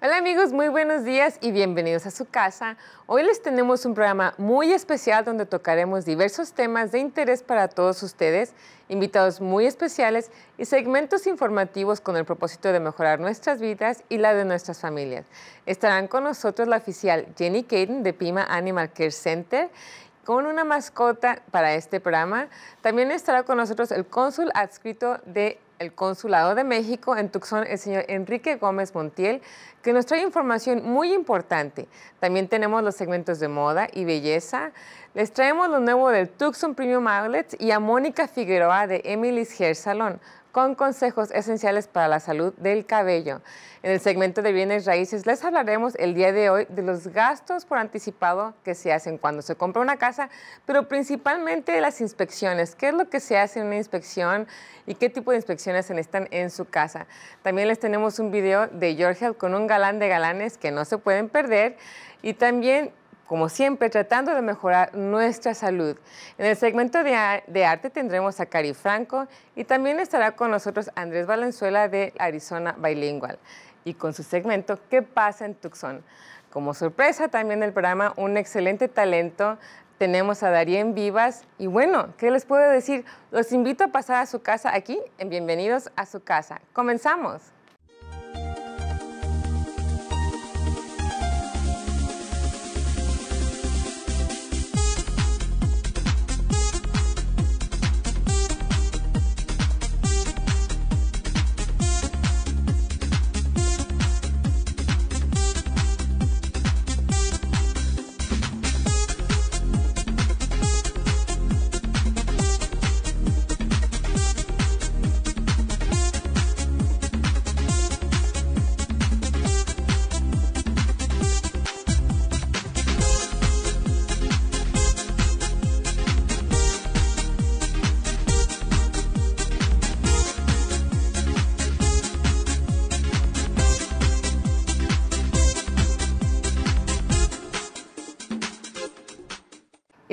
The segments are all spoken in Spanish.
Hola amigos, muy buenos días y bienvenidos a su casa. Hoy les tenemos un programa muy especial donde tocaremos diversos temas de interés para todos ustedes, invitados muy especiales y segmentos informativos con el propósito de mejorar nuestras vidas y la de nuestras familias. Estarán con nosotros la oficial Jenny Caden de Pima Animal Care Center con una mascota para este programa. También estará con nosotros el cónsul adscrito de el Consulado de México en Tucson, el señor Enrique Gómez Montiel, que nos trae información muy importante. También tenemos los segmentos de moda y belleza. Les traemos lo nuevo del Tucson Premium Outlets y a Mónica Figueroa de Emily's Hair Salon con consejos esenciales para la salud del cabello. En el segmento de bienes raíces les hablaremos el día de hoy de los gastos por anticipado que se hacen cuando se compra una casa, pero principalmente de las inspecciones. ¿Qué es lo que se hace en una inspección y qué tipo de inspecciones se necesitan en su casa? También les tenemos un video de Georgia con un galán de galanes que no se pueden perder y también como siempre, tratando de mejorar nuestra salud. En el segmento de, arte tendremos a Cari Franco y también estará con nosotros Andrés Valenzuela de Arizona Bilingual y con su segmento ¿Qué pasa en Tucson? Como sorpresa también del programa, un excelente talento. Tenemos a Darien Vivas y bueno, ¿qué les puedo decir? Los invito a pasar a su casa aquí en Bienvenidos a su casa. Comenzamos.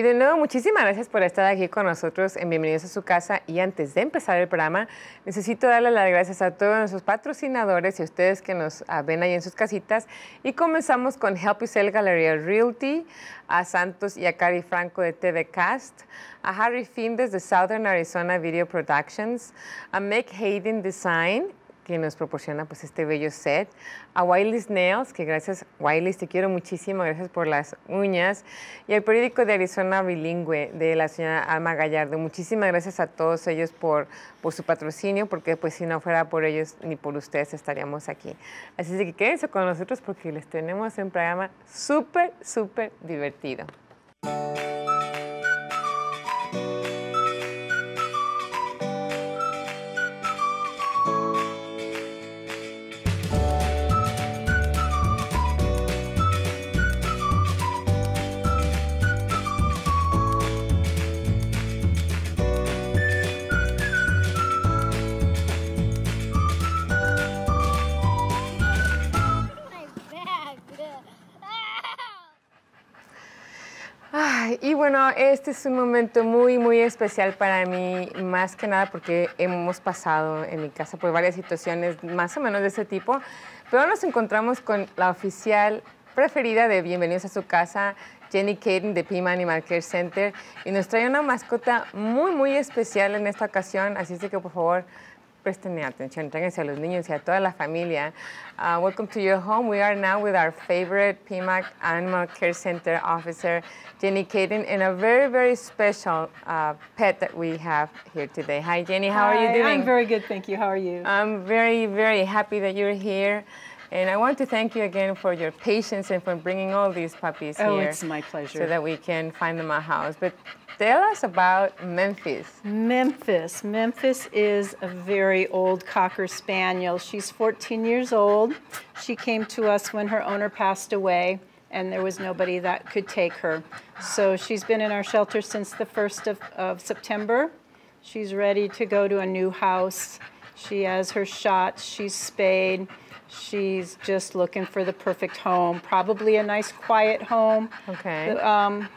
De nuevo, muchísimas gracias por estar aquí con nosotros en Bienvenidos a su casa. Y antes de empezar el programa, necesito darle las gracias a todos nuestros patrocinadores y a ustedes que nos ah, ven ahí en sus casitas. Y comenzamos con Help You Sell Galleria Realty, a Santos y a Cari Franco de TV Cast, a Harry Findes de Southern Arizona Video Productions, a Make Hayden Design que nos proporciona pues este bello set, a Wiley's Nails, que gracias Wiley's, te quiero muchísimo, gracias por las uñas, y al periódico de Arizona Bilingüe de la señora Alma Gallardo. Muchísimas gracias a todos ellos por, por su patrocinio, porque pues si no fuera por ellos ni por ustedes estaríamos aquí. Así que quédense con nosotros porque les tenemos un programa súper, súper divertido. Y bueno, este es un momento muy, muy especial para mí, más que nada porque hemos pasado en mi casa por varias situaciones más o menos de ese tipo, pero nos encontramos con la oficial preferida de Bienvenidos a su casa, Jenny Caden de Pima Animal Care Center, y nos trae una mascota muy, muy especial en esta ocasión, así que por favor presten atención, tráiganse a los niños y a toda la familia. Uh, welcome to your home. We are now with our favorite PMAC Animal Care Center officer, Jenny Caden, and a very, very special uh, pet that we have here today. Hi, Jenny. How Hi, are you doing? I'm very good, thank you. How are you? I'm very, very happy that you're here. And I want to thank you again for your patience and for bringing all these puppies oh, here. it's my pleasure. So that we can find them a house. But Tell us about Memphis. Memphis. Memphis is a very old Cocker Spaniel. She's 14 years old. She came to us when her owner passed away and there was nobody that could take her. So she's been in our shelter since the 1st of, of September. She's ready to go to a new house. She has her shots. She's spayed. She's just looking for the perfect home, probably a nice quiet home. Okay. Um,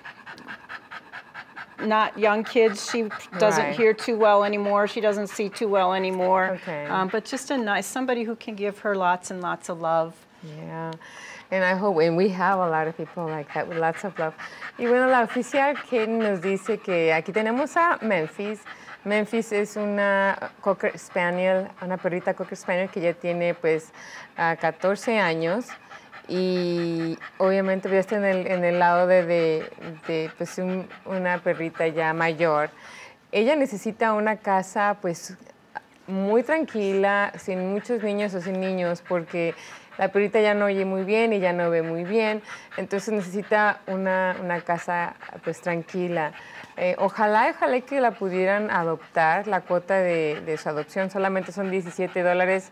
not young kids. She doesn't Right. hear too well anymore. She doesn't see too well anymore. Okay. Um, but just a nice somebody who can give her lots and lots of love. Yeah. And I hope, and we have a lot of people like that with lots of love. Y bueno, la oficial Katie nos dice que aquí tenemos a Memphis. Memphis es una Cocker Spaniel, una perrita Cocker Spaniel que ya tiene pues a 14 años y obviamente ya está en el, en el lado de, de, de, pues un- una perrita ya mayor. Ella necesita una casa pues muy tranquila, sin muchos niños o sin niños, porque la perrita ya no oye muy bien y ya no ve muy bien, entonces necesita una, una casa pues tranquila. Eh, ojalá, ojalá que la pudieran adoptar, la cuota de, de su adopción solamente son 17 dólares.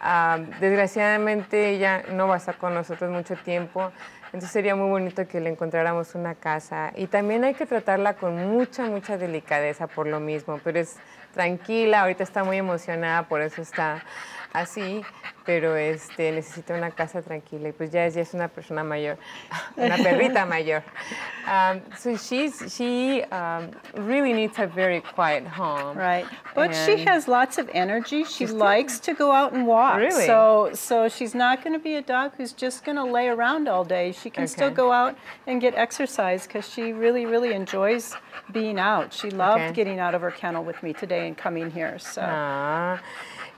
Ah, desgraciadamente ella no va a estar con nosotros mucho tiempo, entonces sería muy bonito que le encontráramos una casa. Y también hay que tratarla con mucha, mucha delicadeza por lo mismo, pero es tranquila, ahorita está muy emocionada, por eso está así, pero este, necesita una casa tranquila y pues ya es, ya es una persona mayor, una perrita mayor. Um, so she's, she um, really needs a very quiet home. Right. But she has lots of energy. She likes to go out and walk. Really? So so she's not going to be a dog who's just going to lay around all day. She can still go out and get exercise cuz she really really enjoys being out. She loved Okay. getting out of her kennel with me today and coming here. So Ah,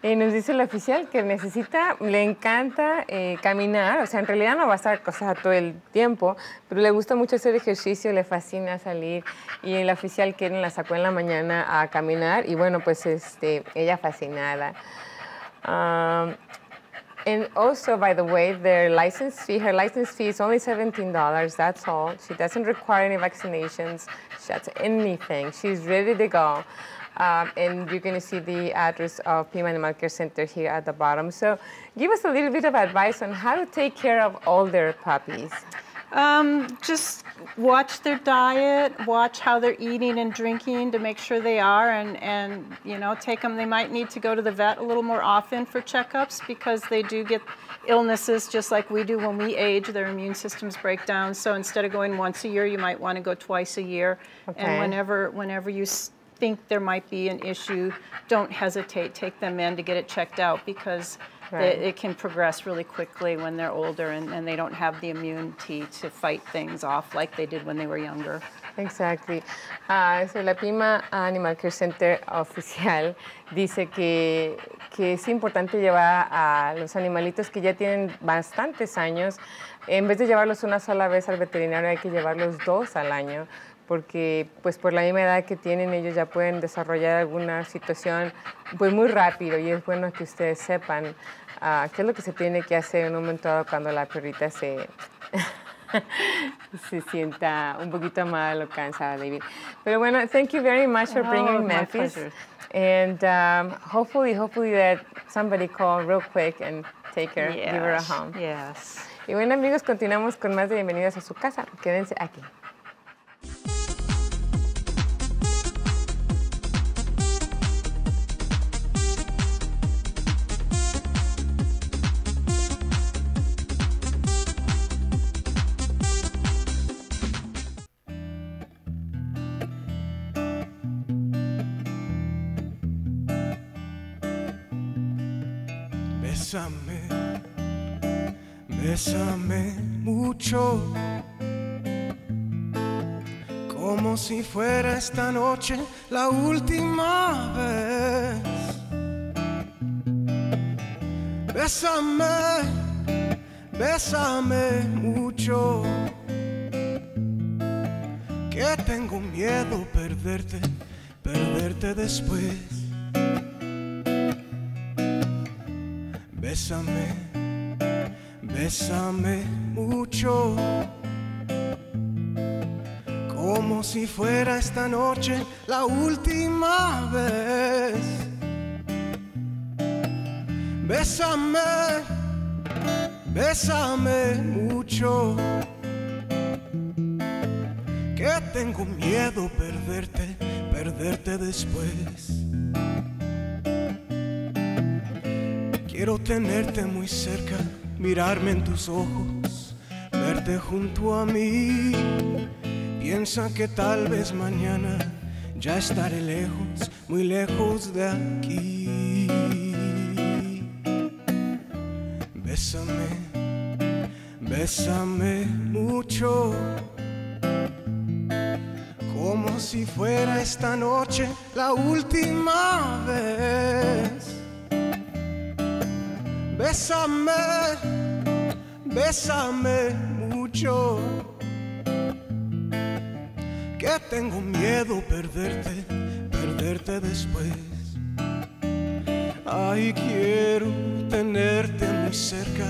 y nos dice la oficial que necesita, le encanta eh, caminar, o sea, en realidad no va a estar cosa todo el tiempo, pero le gusta mucho hacer ejercicio, le fascina salir y la oficial Karen la sacó en la mañana a caminar y bueno, pues este, ella fascinada. Um, and also, by the way, their license fee, her license fee is only $17. That's all. She doesn't require any vaccinations. She has anything. She's ready to go. Um, and you're going to see the address of Pima Animal Care Center here at the bottom. So, give us a little bit of advice on how to take care of older puppies. Um, just watch their diet, watch how they're eating and drinking to make sure they are, and, and you know, take them. They might need to go to the vet a little more often for checkups because they do get illnesses just like we do when we age. Their immune systems break down. So instead of going once a year, you might want to go twice a year. Okay. And whenever, whenever you think there might be an issue, don't hesitate. Take them in to get it checked out because Right. it, it can progress really quickly when they're older and, and they don't have the immunity to fight things off like they did when they were younger. Exactly. Ah, so la Pima Animal Care Center oficial dice que, que es importante llevar a los animalitos que ya tienen bastantes años, en vez de llevarlos una sola vez al veterinario, hay que llevarlos dos al año, porque pues por la misma edad que tienen ellos ya pueden desarrollar alguna situación pues muy rápido y es bueno que ustedes sepan ah, qué es lo que se tiene que hacer en un momento dado cuando la perrita se se sienta un poquito mal o cansada de vivir. Pero bueno, thank you very much for Oh, bringing my Memphis. And um, hopefully, hopefully that somebody call real quick and take her, give her a Yes, home. Yes. Y bueno, amigos, continuamos con más de Bienvenidos a su casa. Quédense aquí. Si fuera esta noche la última vez. Bésame, bésame mucho, que tengo miedo perderte, perderte después. Bésame, bésame mucho, como si fuera esta noche la última vez. Bésame, bésame mucho, que tengo miedo perderte, perderte después. Quiero tenerte muy cerca, mirarme en tus ojos, verte junto a mí. Piensa que tal vez mañana ya estaré lejos, muy lejos de aquí. Bésame, Bésame mucho, como si fuera esta noche la última vez. Bésame, bésame mucho, tengo miedo perderte, perderte después. Ay, quiero tenerte muy cerca,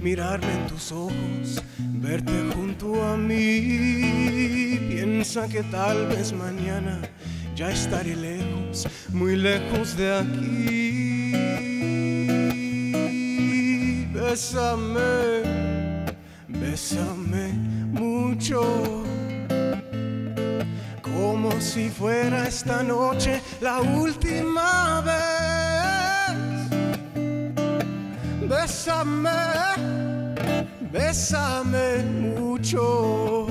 mirarme en tus ojos, verte junto a mí. Piensa que tal vez mañana ya estaré lejos, muy lejos de aquí. Bésame, bésame mucho como si fuera esta noche la última vez. Bésame, bésame mucho,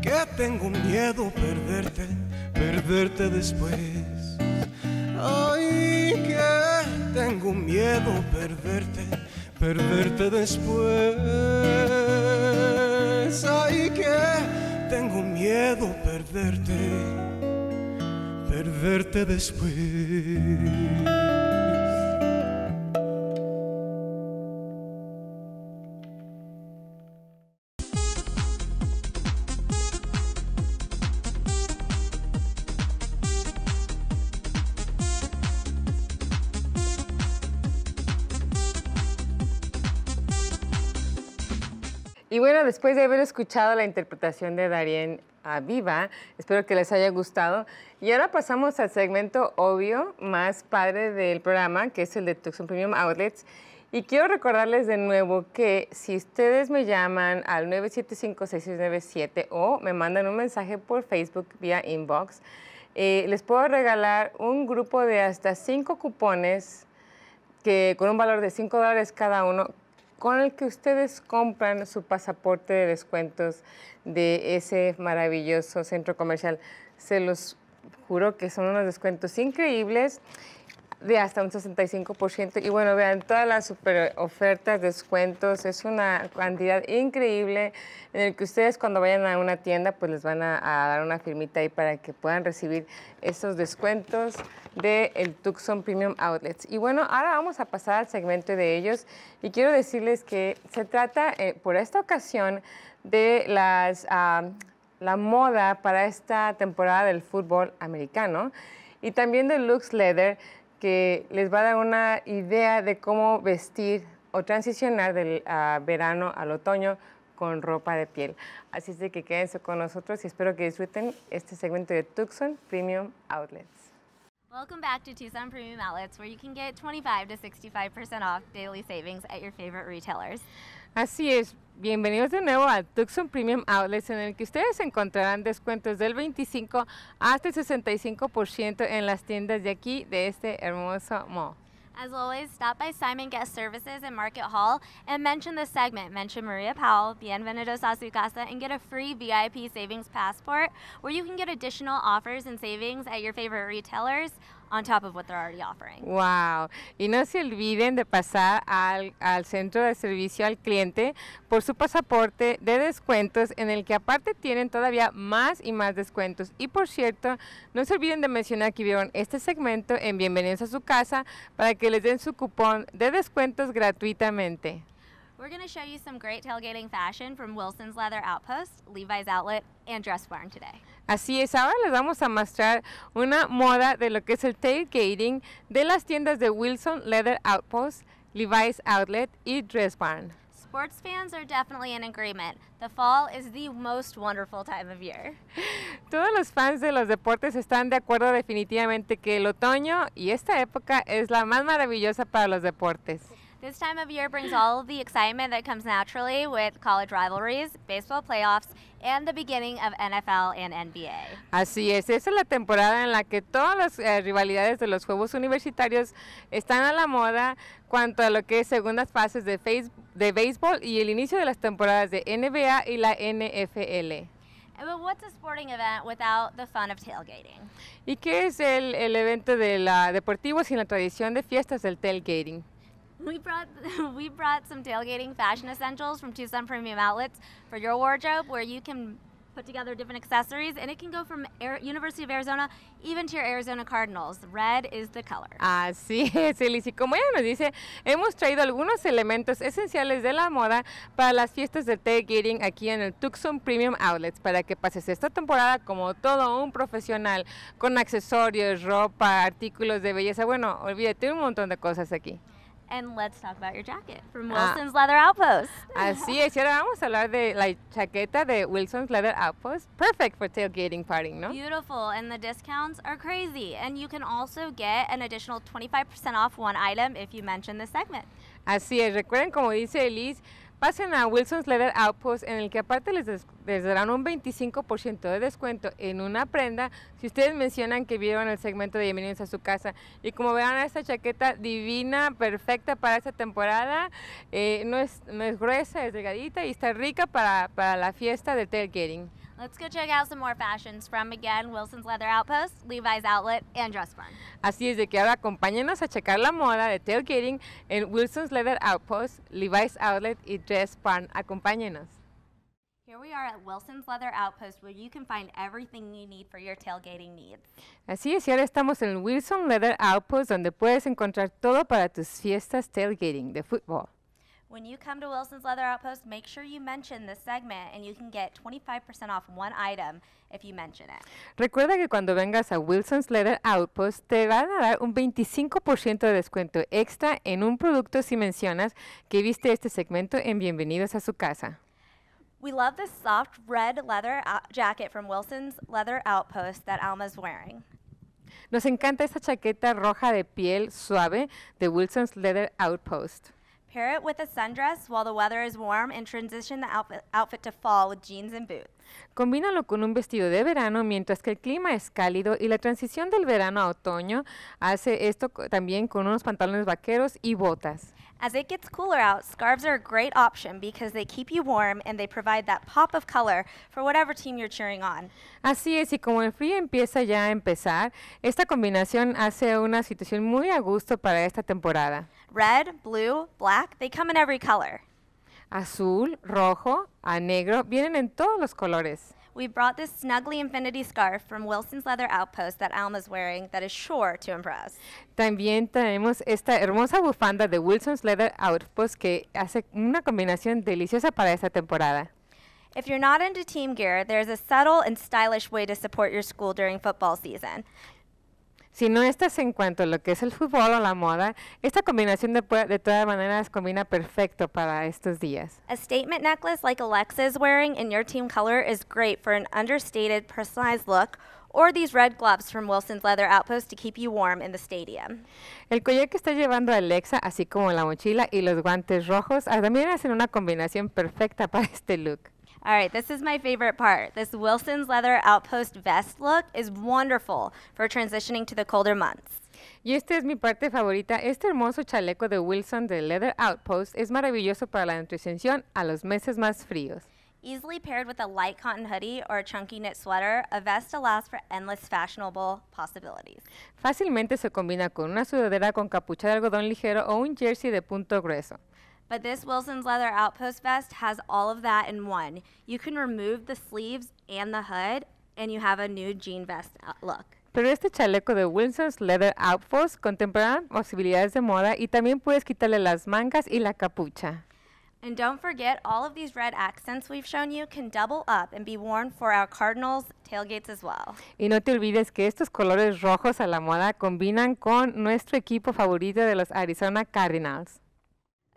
que tengo miedo perderte, perderte después. Ay, que tengo miedo perderte, perderte después. Ay, que tengo miedo perderte, perderte después. Después de haber escuchado la interpretación de Darien a Viva, espero que les haya gustado. Y ahora pasamos al segmento obvio más padre del programa, que es el de Tucson Premium Outlets. Y quiero recordarles de nuevo que si ustedes me llaman al 975-6697 o me mandan un mensaje por Facebook vía inbox, eh, les puedo regalar un grupo de hasta cinco cupones que, con un valor de 5 dólares cada uno con el que ustedes compran su pasaporte de descuentos de ese maravilloso centro comercial. Se los juro que son unos descuentos increíbles de hasta un 65%. Y bueno, vean, todas las super ofertas, descuentos, es una cantidad increíble en el que ustedes cuando vayan a una tienda, pues les van a, dar una firmita ahí para que puedan recibir esos descuentos del el Tucson Premium Outlets. Y bueno, ahora vamos a pasar al segmento de ellos y quiero decirles que se trata eh, por esta ocasión de las, ah, la moda para esta temporada del fútbol americano y también de Lux Leather que les va a dar una idea de cómo vestir o transicionar del ah, verano al otoño con ropa de piel. Así es de que quédense con nosotros y espero que disfruten este segmento de Tucson Premium Outlets. Welcome back to Tucson Premium Outlets, where you can get 25 to 65% off daily savings at your favorite retailers. Así es, bienvenidos de nuevo a Tucson Premium Outlets, en el que ustedes encontrarán descuentos del 25 hasta el 65% en las tiendas de aquí, de este hermoso mall. As always, stop by Simon Guest Services in Market Hall and mention this segment. Mention Maria Powell, Bienvenidos a su casa, and get a free VIP savings passport where you can get additional offers and savings at your favorite retailers on top of what they're already offering. Wow. Y no se olviden de pasar al, al centro de servicio al cliente por su pasaporte de descuentos en el que aparte tienen todavía más y más descuentos. Y por cierto, no se olviden de mencionar que vieron este segmento en Bienvenidos a su casa para que les den su cupón de descuentos gratuitamente. We're going to show you some great tailgating fashion from Wilson's Leather Outpost, Levi's Outlet, and Dress Barn today. Así es, ahora les vamos a mostrar una moda de lo que es el tailgating de las tiendas de Wilson Leather Outpost, Levi's Outlet y Dress Barn. Sports fans are definitely in agreement. The fall is the most wonderful time of year. Todos los fans de los deportes están de acuerdo definitivamente que el otoño y esta época es la más maravillosa para los deportes. This time of year brings all of the excitement that comes naturally with college rivalries, baseball playoffs, and the beginning of NFL and NBA. Así es, esa es la temporada en la que todas las eh, rivalidades de los Juegos Universitarios están a la moda cuanto a lo que es segundas fases de, de béisbol y el inicio de las temporadas de NBA y la NFL. But what's a sporting event without the fun of tailgating? ¿Y qué es el, el evento de la deportivo sin la tradición de fiestas del tailgating? We brought we brought some tailgating fashion essentials from Tucson Premium Outlets for your wardrobe, where you can put together different accessories, and it can go from Air, University of Arizona even to your Arizona Cardinals. Red is the color. Así es, Elis. Y como ella nos dice, hemos traído algunos elementos esenciales de la moda para las fiestas de tailgating aquí en el Tucson Premium Outlets para que pases esta temporada como todo un profesional con accesorios, ropa, artículos de belleza. Bueno, olvídate un montón de cosas aquí. And let's talk about your jacket from Ah. Wilson's Leather Outpost. Así es, ahora vamos a hablar de la chaqueta de Wilson's Leather Outpost. Perfect for tailgating party, ¿no? Beautiful, and the discounts are crazy. And you can also get an additional 25% off one item if you mention this segment. Así es, recuerden como dice Elise, pasen a Wilson's Leather Outpost en el que aparte les, les darán un 25% de descuento en una prenda si ustedes mencionan que vieron el segmento de Bienvenidos a su casa. Y como verán esta chaqueta divina, perfecta para esta temporada, eh, no, es, no es gruesa, es delgadita y está rica para, para la fiesta de tailgating. Let's go check out some more fashions from again Wilson's Leather Outpost, Levi's Outlet, and Dress Barn. Así es de que ahora acompáñenos a checar la moda de tailgating en Wilson's Leather Outpost, Levi's Outlet y Dress Barn. Acompáñenos. Here we are at Wilson's Leather Outpost where you can find everything you need for your tailgating needs. Así es, y ahora estamos en Wilson Leather Outpost, donde puedes encontrar todo para tus fiestas tailgating de fútbol. When you come to Wilson's Leather Outpost, make sure you mention this segment and you can get 25% off one item if you mention it. Recuerda que cuando vengas a Wilson's Leather Outpost te van a dar un 25% de descuento extra en un producto si mencionas que viste este segmento en Bienvenidos a su casa. We love this soft red leather jacket from Wilson's Leather Outpost that Alma's wearing. Nos encanta esta chaqueta roja de piel suave de Wilson's Leather Outpost. With a sundress while the weather is warm and transition the outfit, to fall with jeans and boots. Combínalo con un vestido de verano mientras que el clima es cálido y la transición del verano a otoño hace esto también con unos pantalones vaqueros y botas. As it gets cooler out, scarves are a great option because they keep you warm and they provide that pop of color for whatever team you're cheering on. Así es, y como el frío empieza ya a empezar, esta combinación hace una situación muy a gusto para esta temporada. Red, blue, black, they come in every color. Azul, rojo, a negro, vienen en todos los colores. We brought this snuggly infinity scarf from Wilson's Leather Outpost that Alma's wearing that is sure to impress. También tenemos esta hermosa bufanda de Wilson's Leather Outpost que hace una combinación deliciosa para esta temporada. If you're not into team gear, there's a subtle and stylish way to support your school during football season. Si no estás en cuanto a lo que es el fútbol o la moda, esta combinación de, de todas maneras combina perfecto para estos días. A statement necklace like Alexa is wearing in your team color is great for an understated, personalized look, or these red gloves from Wilson's Leather Outpost to keep you warm in the stadium. El collar que está llevando Alexa, así como la mochila y los guantes rojos, ah, también hacen una combinación perfecta para este look. All right, this is my favorite part. This Wilson's Leather Outpost vest look is wonderful for transitioning to the colder months. Y esta es mi parte favorita. Este hermoso chaleco de Wilson de Leather Outpost es maravilloso para la transición a los meses más fríos. Easily paired with a light cotton hoodie or a chunky knit sweater, a vest allows for endless fashionable possibilities. Fácilmente se combina con una sudadera con capucha de algodón ligero o un jersey de punto grueso. But this Wilson's Leather Outpost vest has all of that in one. You can remove the sleeves and the hood, and you have a new jean vest uh, look. Pero este chaleco de Wilson's Leather Outpost contemplará posibilidades de moda y también puedes quitarle las mangas y la capucha. And don't forget, all of these red accents we've shown you can double up and be worn for our Cardinals tailgates as well. Y no te olvides que estos colores rojos a la moda combinan con nuestro equipo favorito de los Arizona Cardinals.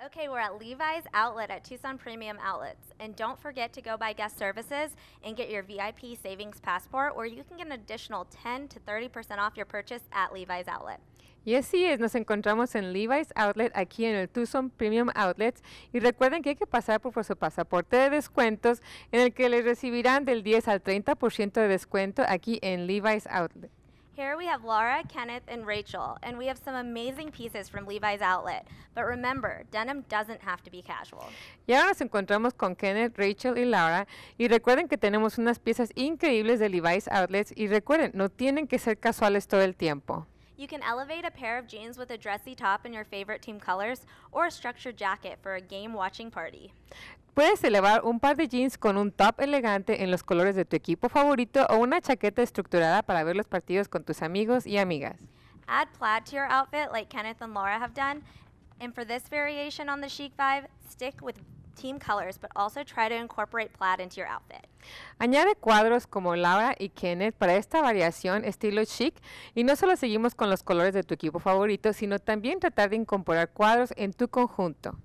Okay, we're at Levi's Outlet at Tucson Premium Outlets. And don't forget to go by guest services and get your VIP savings passport, where you can get an additional 10 to 30% off your purchase at Levi's Outlet. Y así es, nos encontramos en Levi's Outlet aquí en el Tucson Premium Outlets y recuerden que hay que pasar por su pasaporte de descuentos en el que les recibirán del 10 al 30% de descuento aquí en Levi's Outlet. Here we have Laura, Kenneth, and Rachel, and we have some amazing pieces from Levi's Outlet. But remember, denim doesn't have to be casual. Y ahora nos encontramos con Kenneth, Rachel y Laura y recuerden que tenemos unas piezas increíbles de Levi's Outlets y recuerden, no tienen que ser casuales todo el tiempo. You can elevate a pair of jeans with a dressy top in your favorite team colors or a structured jacket for a game watching party. Puedes elevar un par de jeans con un top elegante en los colores de tu equipo favorito o una chaqueta estructurada para ver los partidos con tus amigos y amigas. Add plaid to your outfit like Kenneth and Laura have done. And for this variation on the chic vibe, stick with team colors, but also try to incorporate plaid into your outfit. Añade cuadros como Laura y Kenneth para esta variación estilo chic y no solo seguimos con los colores de tu equipo favorito, sino también tratar de incorporar cuadros en tu conjunto.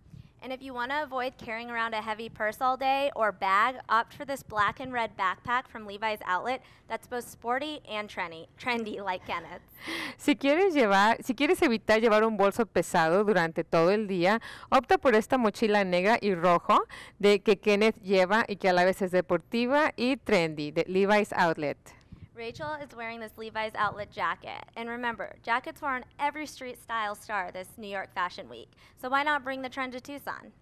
And if you want to avoid carrying around a heavy purse all day or bag, opt for this black and red backpack from Levi's Outlet that's both sporty and trendy, trendy like Kenneth. Si quieres llevar, si quieres evitar llevar un bolso pesado durante todo el día, opta por esta mochila negra y rojo de que Kenneth lleva y que a la vez es deportiva y trendy de Levi's Outlet. Rachel is wearing this Levi's outlet jacket. And remember, jackets were on every street style star this New York Fashion Week. So why not bring the trend to Tucson?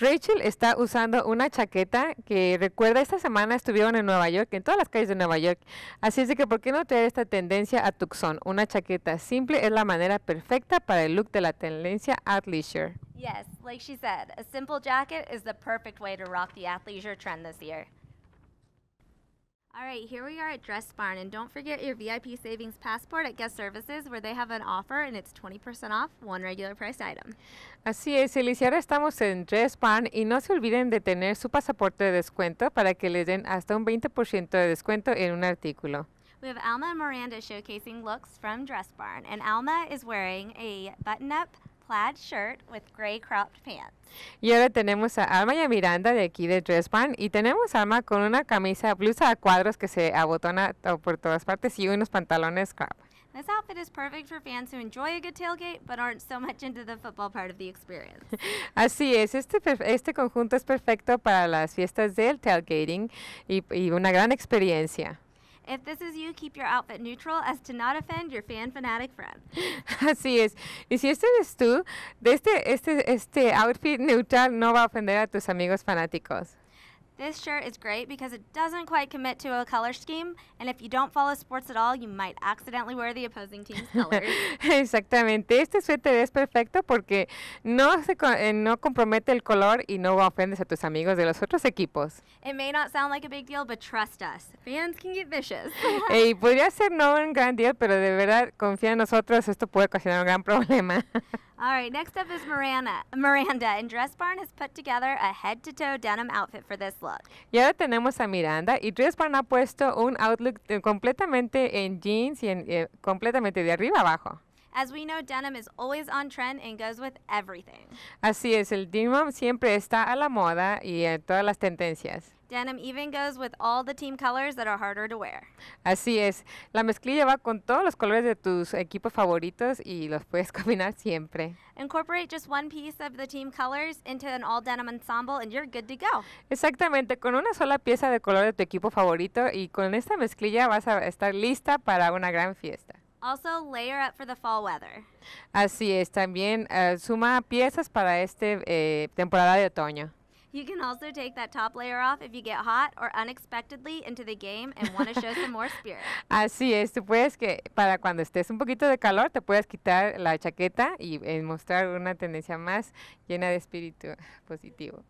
Rachel está usando una chaqueta que recuerda esta semana estuvieron en Nueva York, en todas las calles de Nueva York. Así es de que, ¿por qué no traer esta tendencia a Tucson? Una chaqueta simple es la manera perfecta para el look de la tendencia athleisure. Yes, like she said, a simple jacket is the perfect way to rock the athleisure trend this year. All right, here we are at Dress Barn, and don't forget your VIP Savings Passport at Guest Services, where they have an offer and it's 20% off one regular price item. Así es, Alicia, ahora estamos en Dress Barn y no se olviden de tener su pasaporte de descuento para que les den hasta un 20% de descuento en un artículo. We have Alma and Miranda showcasing looks from Dress Barn, and Alma is wearing a button-up plaid shirt with gray cropped pants. Y ahora tenemos a Alma y a Miranda de aquí de Dress Barn y tenemos a Alma con una camisa blusa a cuadros que se abotona to- por todas partes y unos pantalones crop. This outfit is perfect for fans who enjoy a good tailgate but aren't so much into the football part of the experience. Así es, este, este conjunto es perfecto para las fiestas del tailgating y, y una gran experiencia. If this is you, keep your outfit neutral as to not offend your fan fanatic friend. Así es. Y si este eres tú, de este, este, este outfit neutral no va a ofender a tus amigos fanáticos. This shirt is great because it doesn't quite commit to a color scheme, and if you don't follow sports at all, you might accidentally wear the opposing team's colors. Exactamente. Este suéter es perfecto porque no, se, co- eh, no compromete el color y no ofendes a tus amigos de los otros equipos. It may not sound like a big deal, but trust us, fans can get vicious. y podría ser no un gran día, pero de verdad confía en nosotros, esto puede ocasionar un gran problema. all right, next up is Miranda. Miranda, and Dress Barn has put together a head-to-toe denim outfit for this look. Y ahora tenemos a Miranda y Dress Barn ha puesto un outlook de- completamente en jeans y en- eh, completamente de arriba abajo. As we know, denim is always on trend and goes with everything. Así es, el denim siempre está a la moda y en todas las tendencias. Denim even goes with all the team colors that are harder to wear. Así es, la mezclilla va con todos los colores de tus equipos favoritos y los puedes combinar siempre. Incorporate just one piece of the team colors into an all denim ensemble and you're good to go. Exactamente, con una sola pieza de color de tu equipo favorito y con esta mezclilla vas a estar lista para una gran fiesta. Also, layer up for the fall weather. Así es, también eh, suma piezas para esta temporada de otoño. You can also take that top layer off if you get hot or unexpectedly into the game and want to show some more spirit. Así es, tú puedes que para cuando estés un poquito de calor te puedes quitar la chaqueta y eh, mostrar una tendencia más llena de espíritu positivo.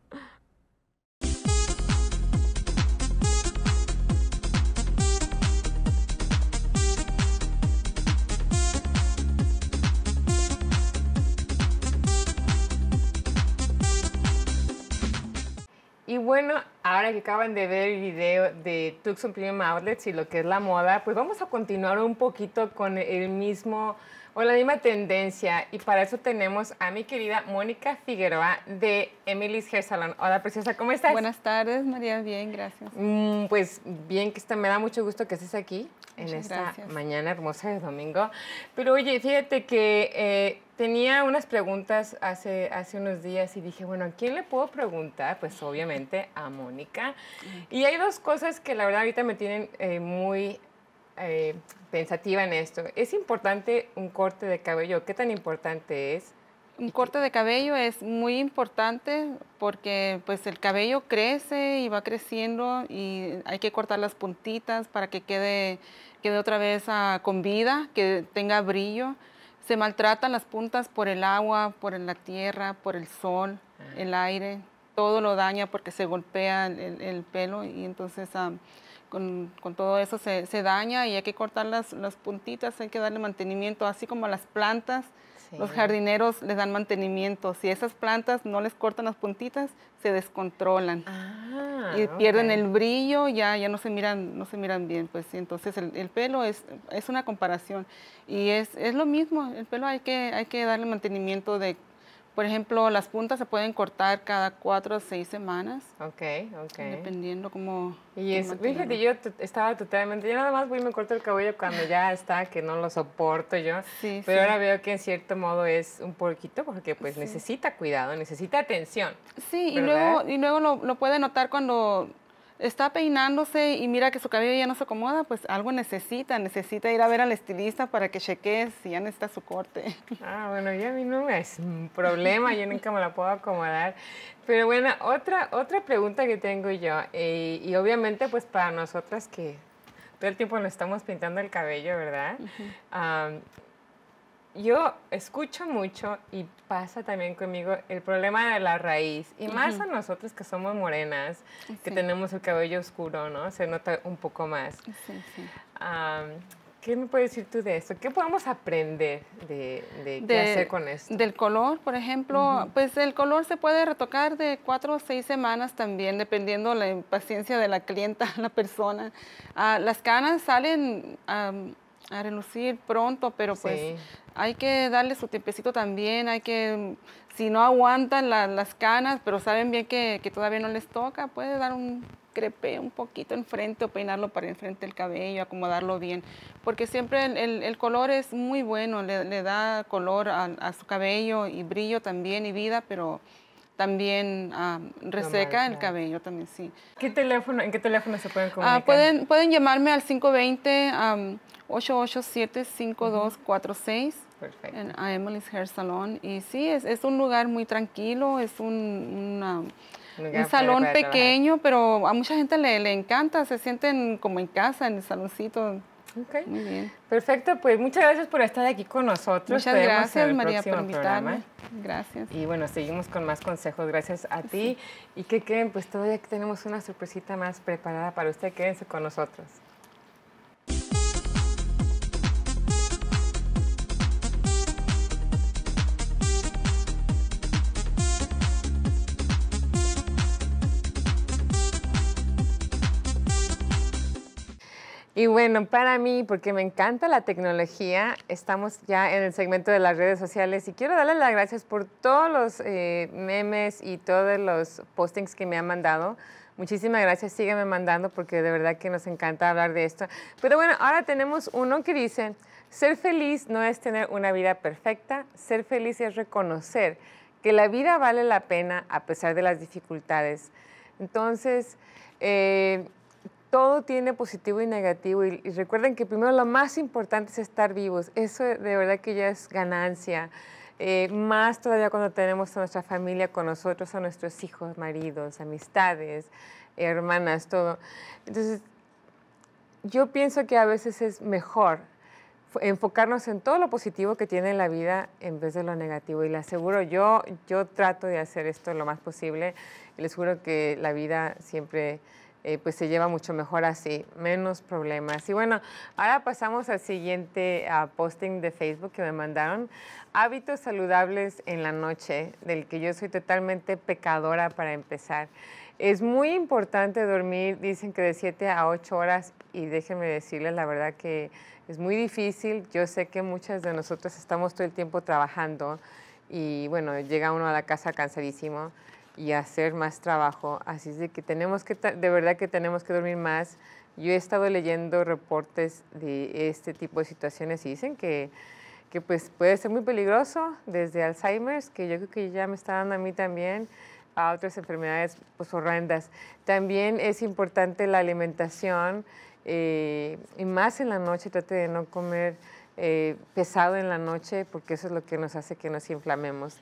Bueno, ahora que acaban de ver el video de Tucson Premium Outlets y lo que es la moda, pues vamos a continuar un poquito con el mismo o la misma tendencia. Y para eso tenemos a mi querida Mónica Figueroa de Emily's Hair Salon. Hola, preciosa, ¿cómo estás? Buenas tardes, María. Bien, gracias. Mm, pues bien, que está, me da mucho gusto que estés aquí en esta gracias. mañana hermosa de domingo. Pero oye, fíjate que eh, tenía unas preguntas hace, hace unos días y dije, bueno, ¿a quién le puedo preguntar? Pues obviamente a Mónica. Y hay dos cosas que la verdad ahorita me tienen eh, muy eh, pensativa en esto. ¿Es importante un corte de cabello? ¿Qué tan importante es? Un corte de cabello es muy importante porque pues el cabello crece y va creciendo y hay que cortar las puntitas para que quede, quede otra vez ah, con vida, que tenga brillo. Se maltratan las puntas por el agua, por la tierra, por el sol, el aire. Todo lo daña porque se golpea el, pelo y entonces ah, con, todo eso se, daña y hay que cortar las, las puntitas, hay que darle mantenimiento, así como a las plantas los jardineros les dan mantenimiento. Si esas plantas no les cortan las puntitas, se descontrolan ah, y pierden el brillo, ya, ya no se miran, no se miran bien. Pues entonces el, pelo es, es una comparación y es, es, lo mismo. El pelo hay que, hay que darle mantenimiento de por ejemplo, las puntas se pueden cortar cada cuatro o seis semanas. Ok, ok. Dependiendo cómo... Y es, fíjate, yo estaba totalmente, yo nada más voy y me corto el cabello cuando ya está, que no lo soporto yo. Sí, Pero ahora veo que en cierto modo es un poquito porque pues necesita cuidado, necesita atención. Sí, y luego, y luego lo, lo puede notar cuando está peinándose y mira que su cabello ya no se acomoda, pues algo necesita, necesita ir a ver al estilista para que chequee si ya necesita su corte. Ah, bueno, ya a mí no es un problema, yo nunca me la puedo acomodar. Pero bueno, otra, otra pregunta que tengo yo, eh, y obviamente pues para nosotras que todo el tiempo nos estamos pintando el cabello, ¿verdad? Yo escucho mucho y pasa también conmigo el problema de la raíz. Y más a nosotros que somos morenas, que tenemos el cabello oscuro, ¿no? Se nota un poco más. Sí, sí. ¿Qué me puedes decir tú de esto? ¿Qué podemos aprender de, de, qué hacer con esto? Del color, por ejemplo, pues el color se puede retocar de cuatro o seis semanas también, dependiendo la impaciencia de la clienta, la persona. Ah, las canas salen a relucir pronto, pero pues hay que darle su tiempecito también, hay que, si no aguantan las canas, pero saben bien que, todavía no les toca, puede dar un crepe un poquito enfrente o peinarlo para enfrente del cabello, acomodarlo bien, porque siempre el, color es muy bueno, le, da color a, su cabello y brillo también y vida, pero también ah, reseca el cabello también, sí. ¿Qué teléfono, ¿En qué teléfono se pueden ah, comunicar? pueden, pueden llamarme al 520 887-5246 en a Emily's Hair Salon. Y sí, es, es un lugar muy tranquilo, es un, un salón pequeño, pero a mucha gente le, le, encanta, se sienten como en casa en el saloncito. Okay. Muy bien. Perfecto, pues muchas gracias por estar aquí con nosotros. Muchas gracias, María, por invitarme. Gracias. Y bueno, seguimos con más consejos. Gracias a ti. Y que queden, pues todavía tenemos una sorpresita más preparada para usted. Quédense con nosotros. Y bueno, para mí, porque me encanta la tecnología, estamos ya en el segmento de las redes sociales y quiero darle las gracias por todos los eh, memes y todos los postings que me han mandado. Muchísimas gracias, sígueme mandando porque de verdad que nos encanta hablar de esto. Pero bueno, ahora tenemos uno que dice, ser feliz no es tener una vida perfecta, ser feliz es reconocer que la vida vale la pena a pesar de las dificultades. Entonces, eh, todo tiene positivo y negativo y, recuerden que primero lo más importante es estar vivos. Eso de verdad que ya es ganancia. Eh, más todavía cuando tenemos a nuestra familia con nosotros, a nuestros hijos, maridos, amistades, hermanas, todo. Entonces, yo pienso que a veces es mejor enfocarnos en todo lo positivo que tiene la vida en vez de lo negativo. Y le aseguro, yo, yo trato de hacer esto lo más posible y les juro que la vida siempre eh, pues se lleva mucho mejor así, menos problemas. Y bueno, ahora pasamos al siguiente posting de Facebook que me mandaron. Hábitos saludables en la noche, del que yo soy totalmente pecadora para empezar. Es muy importante dormir, dicen que de 7 a 8 horas, y déjenme decirles la verdad que es muy difícil. Yo sé que muchas de nosotros estamos todo el tiempo trabajando y bueno, llega uno a la casa cansadísimo y hacer más trabajo. Así es de que tenemos que, de verdad que tenemos que dormir más. Yo he estado leyendo reportes de este tipo de situaciones y dicen que, que pues puede ser muy peligroso, desde Alzheimer's, que yo creo que ya me está dando a mí también, a otras enfermedades pues, horrendas. También es importante la alimentación eh, y más en la noche, trate de no comer eh, pesado en la noche porque eso es lo que nos hace que nos inflamemos.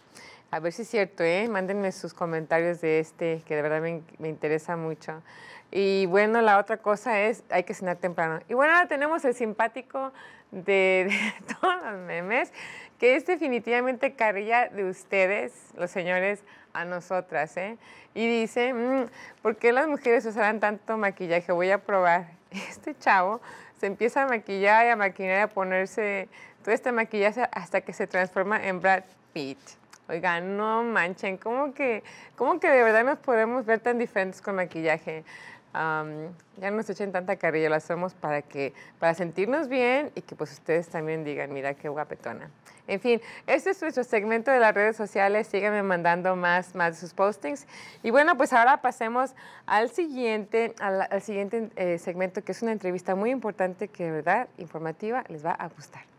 A ver si es cierto, ¿eh? Mándenme sus comentarios de este, que de verdad me, me interesa mucho. Y bueno, la otra cosa es, hay que cenar temprano. Y bueno, ahora tenemos el simpático de, todos los memes, que es definitivamente carrilla de ustedes, los señores, a nosotras, ¿eh? Y dice, "Mm, ¿por qué las mujeres usarán tanto maquillaje? Voy a probar. Este chavo se empieza a maquillar y a maquillar y a ponerse todo este maquillaje hasta que se transforma en Brad Pitt. Oigan, no manchen, ¿cómo que, cómo que de verdad nos podemos ver tan diferentes con maquillaje? Am, ya no nos echen tanta carrilla, lo hacemos para que para sentirnos bien y que pues ustedes también digan, mira qué guapetona. En fin, este es nuestro segmento de las redes sociales. Síganme mandando más, más de sus postings. Y bueno, pues ahora pasemos al siguiente, al, al siguiente eh, segmento, que es una entrevista muy importante que de verdad, informativa, les va a gustar.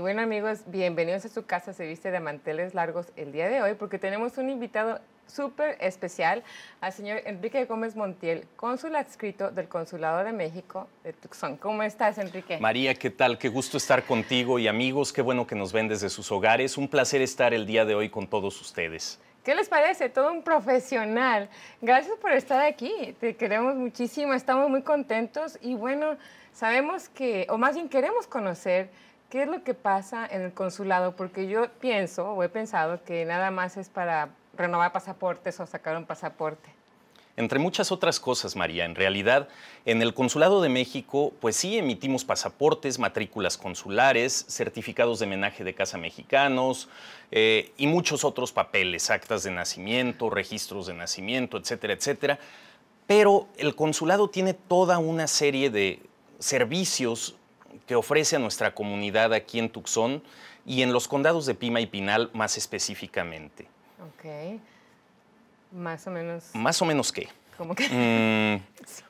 Y bueno amigos, bienvenidos a su casa, se viste de manteles largos el día de hoy porque tenemos un invitado súper especial al señor Enrique Gómez Montiel, cónsul adscrito del Consulado de México de Tucson. ¿Cómo estás, Enrique? María, ¿qué tal? Qué gusto estar contigo y amigos, qué bueno que nos ven desde sus hogares. Un placer estar el día de hoy con todos ustedes. ¿Qué les parece? Todo un profesional. Gracias por estar aquí. Te queremos muchísimo, estamos muy contentos y bueno, sabemos que, o más bien queremos conocer qué es lo que pasa en el consulado, porque yo pienso o he pensado que nada más es para renovar pasaportes o sacar un pasaporte. Entre muchas otras cosas, María, en realidad, en el Consulado de México, pues sí emitimos pasaportes, matrículas consulares, certificados de menaje de casa mexicanos eh, y muchos otros papeles, actas de nacimiento, registros de nacimiento, etcétera, etcétera. Pero el consulado tiene toda una serie de servicios que ofrece a nuestra comunidad aquí en Tucson y en los condados de Pima y Pinal más específicamente. Ok. Más o menos. ¿Más o menos qué? Como que. Mm,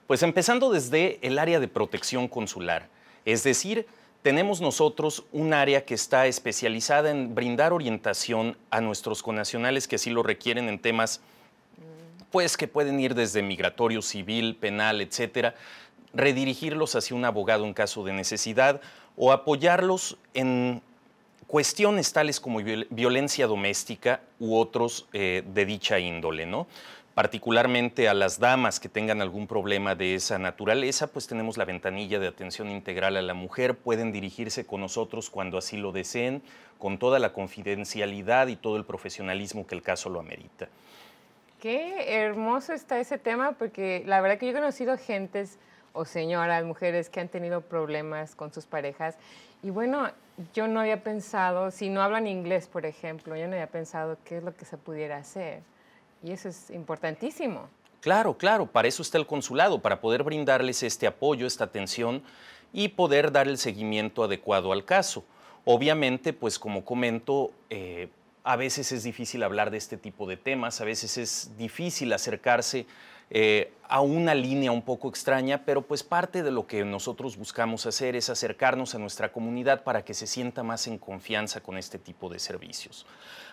pues empezando desde el área de protección consular. Es decir, tenemos nosotros un área que está especializada en brindar orientación a nuestros conacionales que así lo requieren en temas, pues que pueden ir desde migratorio, civil, penal, etcétera, redirigirlos hacia un abogado en caso de necesidad o apoyarlos en cuestiones tales como viol- violencia doméstica u otros eh, de dicha índole, ¿no? Particularmente a las damas que tengan algún problema de esa naturaleza, pues tenemos la ventanilla de atención integral a la mujer, pueden dirigirse con nosotros cuando así lo deseen, con toda la confidencialidad y todo el profesionalismo que el caso lo amerita. Qué hermoso está ese tema, porque la verdad que yo he conocido gentes o señoras, mujeres que han tenido problemas con sus parejas. Y bueno, yo no había pensado, si no hablan inglés, por ejemplo, yo no había pensado qué es lo que se pudiera hacer. Y eso es importantísimo. Claro, claro, para eso está el consulado, para poder brindarles este apoyo, esta atención y poder dar el seguimiento adecuado al caso. Obviamente, pues como comento, eh, a veces es difícil hablar de este tipo de temas, a veces es difícil acercarse eh, a una línea un poco extraña, pero pues parte de lo que nosotros buscamos hacer es acercarnos a nuestra comunidad para que se sienta más en confianza con este tipo de servicios.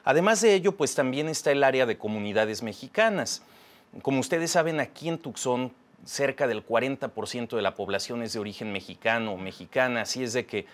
Además de ello, pues también está el área de comunidades mexicanas. Como ustedes saben, aquí en Tucson cerca del 40% de la población es de origen mexicano o mexicana, así es de que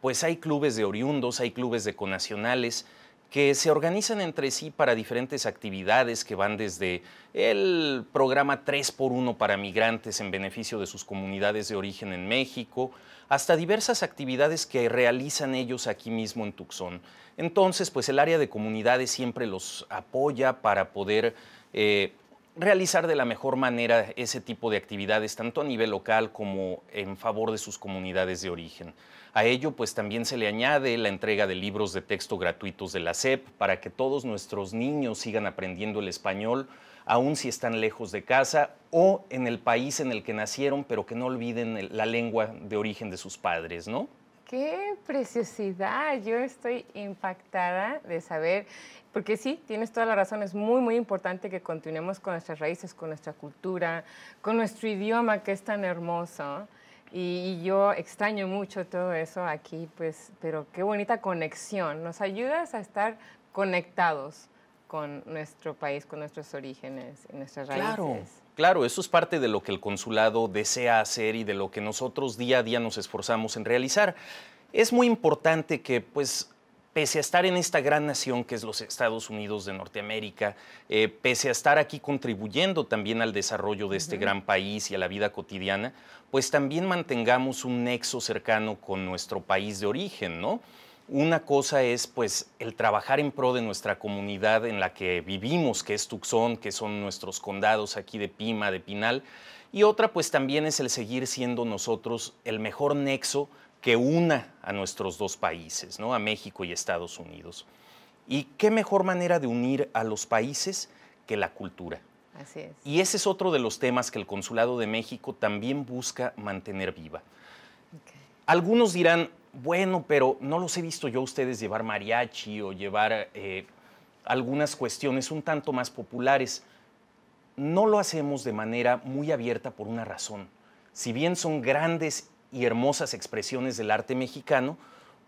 pues hay clubes de oriundos, hay clubes de conacionales que se organizan entre sí para diferentes actividades que van desde el programa 3x1 para migrantes en beneficio de sus comunidades de origen en México, hasta diversas actividades que realizan ellos aquí mismo en Tucson. Entonces, pues el área de comunidades siempre los apoya para poder eh, realizar de la mejor manera ese tipo de actividades, tanto a nivel local como en favor de sus comunidades de origen. A ello, pues también se le añade la entrega de libros de texto gratuitos de la SEP para que todos nuestros niños sigan aprendiendo el español, aun si están lejos de casa o en el país en el que nacieron, pero que no olviden la lengua de origen de sus padres, ¿no? Qué preciosidad. Yo estoy impactada de saber, porque sí, tienes toda la razón, es muy, muy importante que continuemos con nuestras raíces, con nuestra cultura, con nuestro idioma que es tan hermoso. Y, y yo extraño mucho todo eso aquí, pues, pero qué bonita conexión. Nos ayudas a estar conectados con nuestro país, con nuestros orígenes y nuestras raíces. Claro, claro, eso es parte de lo que el consulado desea hacer y de lo que nosotros día a día nos esforzamos en realizar. Es muy importante que, pues, pese a estar en esta gran nación que es los Estados Unidos de Norteamérica, eh, pese a estar aquí contribuyendo también al desarrollo de este gran país y a la vida cotidiana, pues también mantengamos un nexo cercano con nuestro país de origen, ¿no? Una cosa es pues el trabajar en pro de nuestra comunidad en la que vivimos, que es Tucson, que son nuestros condados aquí de Pima, de Pinal, y otra pues también es el seguir siendo nosotros el mejor nexo que una a nuestros dos países, ¿no? a México y Estados Unidos. ¿Y qué mejor manera de unir a los países que la cultura? Así es. Y ese es otro de los temas que el Consulado de México también busca mantener viva. Algunos dirán, bueno, pero no los he visto yo a ustedes llevar mariachi o llevar eh, algunas cuestiones un tanto más populares. No lo hacemos de manera muy abierta por una razón. Si bien son grandes y hermosas expresiones del arte mexicano,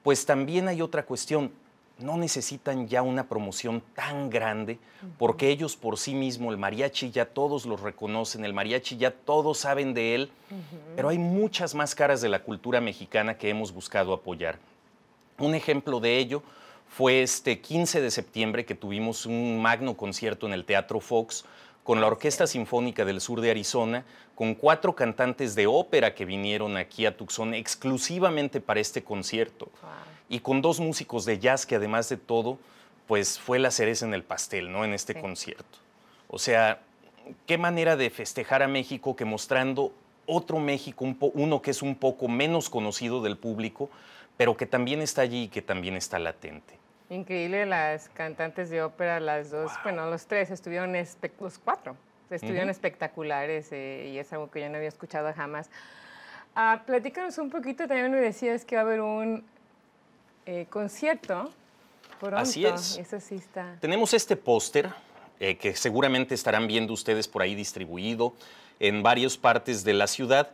pues también hay otra cuestión. No necesitan ya una promoción tan grande, porque ellos por sí mismos, el mariachi ya todos los reconocen, el mariachi ya todos saben de él, pero hay muchas más caras de la cultura mexicana que hemos buscado apoyar. Un ejemplo de ello fue este 15 de septiembre que tuvimos un magno concierto en el Teatro Fox con la Orquesta Sinfónica del Sur de Arizona, con cuatro cantantes de ópera que vinieron aquí a Tucson exclusivamente para este concierto y con dos músicos de jazz que además de todo, pues fue la cereza en el pastel, ¿no? En este concierto. O sea, qué manera de festejar a México que mostrando otro México, uno que es un poco menos conocido del público, pero que también está allí y que también está latente. Increíble las cantantes de ópera, las dos, bueno, los tres estuvieron, los cuatro, estuvieron espectaculares eh, y es algo que yo no había escuchado jamás. Uh, platícanos un poquito, también me decías que va a haber un eh, concierto. Pronto. Así es. Eso sí está. Tenemos este póster eh, que seguramente estarán viendo ustedes por ahí distribuido en varias partes de la ciudad.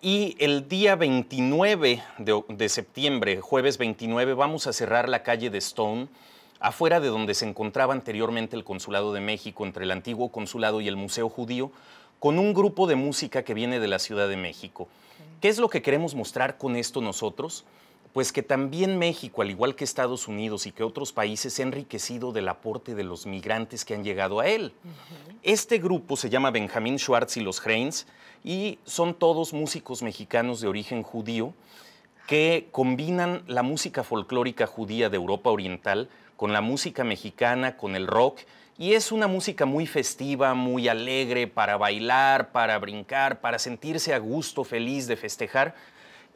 Y el día 29 de, de, septiembre, jueves 29, vamos a cerrar la calle de Stone, afuera de donde se encontraba anteriormente el Consulado de México, entre el antiguo consulado y el Museo Judío, con un grupo de música que viene de la Ciudad de México. ¿Qué es lo que queremos mostrar con esto nosotros? pues que también México, al igual que Estados Unidos y que otros países, se ha enriquecido del aporte de los migrantes que han llegado a él. Este grupo se llama Benjamín Schwartz y los Hreins y son todos músicos mexicanos de origen judío que combinan la música folclórica judía de Europa Oriental con la música mexicana, con el rock, y es una música muy festiva, muy alegre para bailar, para brincar, para sentirse a gusto, feliz de festejar.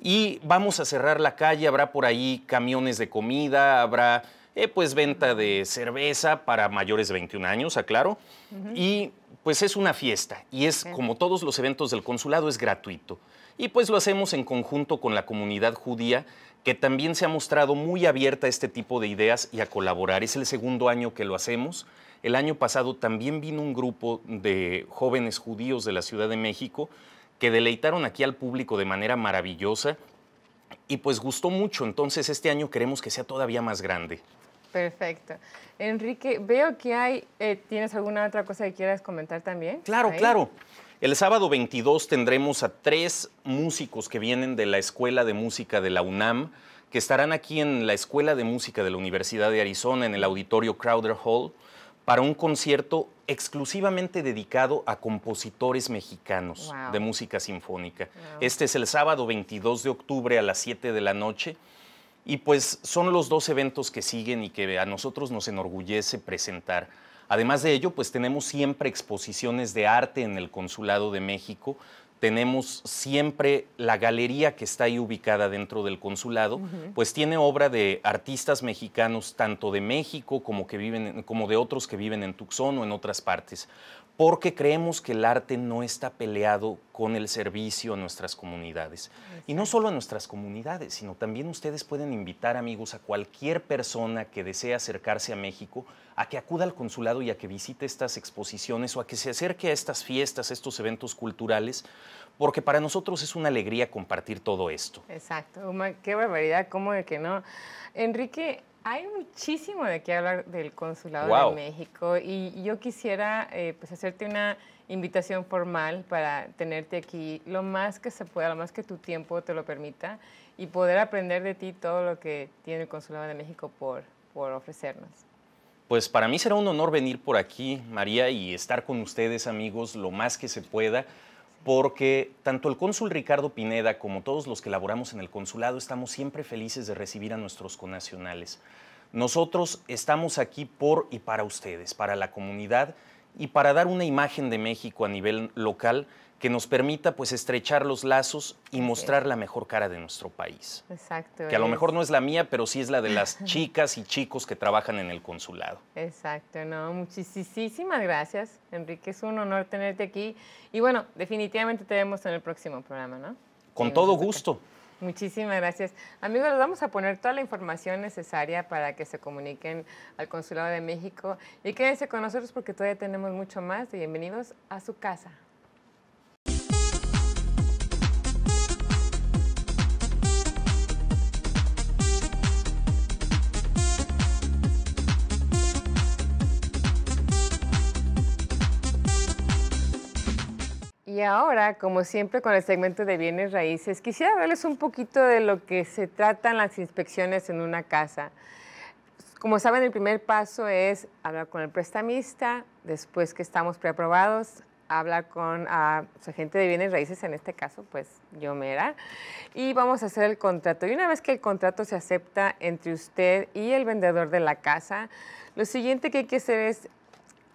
Y vamos a cerrar la calle, habrá por ahí camiones de comida, habrá eh, pues venta de cerveza para mayores de 21 años, aclaro, y pues es una fiesta y es como todos los eventos del consulado es gratuito. Y pues lo hacemos en conjunto con la comunidad judía que también se ha mostrado muy abierta a este tipo de ideas y a colaborar. Es el segundo año que lo hacemos. El año pasado también vino un grupo de jóvenes judíos de la Ciudad de México que deleitaron aquí al público de manera maravillosa y pues gustó mucho. Entonces este año queremos que sea todavía más grande. Perfecto. Enrique, veo que hay, eh, ¿tienes alguna otra cosa que quieras comentar también? Claro, claro. El sábado 22 tendremos a tres músicos que vienen de la Escuela de Música de la UNAM, que estarán aquí en la Escuela de Música de la Universidad de Arizona, en el auditorio Crowder Hall para un concierto exclusivamente dedicado a compositores mexicanos de música sinfónica. Este es el sábado 22 de octubre a las 7 de la noche. Y pues son los dos eventos que siguen y que a nosotros nos enorgullece presentar. Además de ello, pues tenemos siempre exposiciones de arte en el Consulado de México, tenemos siempre la galería que está ahí ubicada dentro del consulado, pues tiene obra de artistas mexicanos tanto de México como, que viven, como de otros que viven en Tucson o en otras partes porque creemos que el arte no está peleado con el servicio a nuestras comunidades. Y no solo a nuestras comunidades, sino también ustedes pueden invitar amigos a cualquier persona que desee acercarse a México a que acuda al consulado y a que visite estas exposiciones o a que se acerque a estas fiestas, estos eventos culturales, porque para nosotros es una alegría compartir todo esto. Exacto, qué barbaridad, cómo de que no. Enrique, Hay muchísimo de qué hablar del Consulado de México y yo quisiera eh, pues hacerte una invitación formal para tenerte aquí lo más que se pueda, lo más que tu tiempo te lo permita y poder aprender de ti todo lo que tiene el Consulado de México por, por ofrecernos. Pues para mí será un honor venir por aquí, María, y estar con ustedes, amigos, lo más que se pueda porque tanto el cónsul Ricardo Pineda como todos los que laboramos en el consulado estamos siempre felices de recibir a nuestros conacionales. Nosotros estamos aquí por y para ustedes, para la comunidad y para dar una imagen de México a nivel local que nos permita pues estrechar los lazos y mostrar la mejor cara de nuestro país. Exacto. Que a lo mejor no es la mía, pero sí es la de las chicas y chicos que trabajan en el consulado. Exacto, no, muchísimas gracias, Enrique, es un honor tenerte aquí y bueno, definitivamente te vemos en el próximo programa, ¿no? Con todo gusto. Muchísimas gracias. Amigos, les vamos a poner toda la información necesaria para que se comuniquen al Consulado de México y quédense con nosotros porque todavía tenemos mucho más. Bienvenidos a su casa. Ahora, como siempre con el segmento de bienes raíces, quisiera hablarles un poquito de lo que se tratan las inspecciones en una casa. Como saben, el primer paso es hablar con el prestamista, después que estamos preaprobados, hablar con a, su agente de bienes raíces, en este caso, pues yo Mera, y vamos a hacer el contrato. Y una vez que el contrato se acepta entre usted y el vendedor de la casa, lo siguiente que hay que hacer es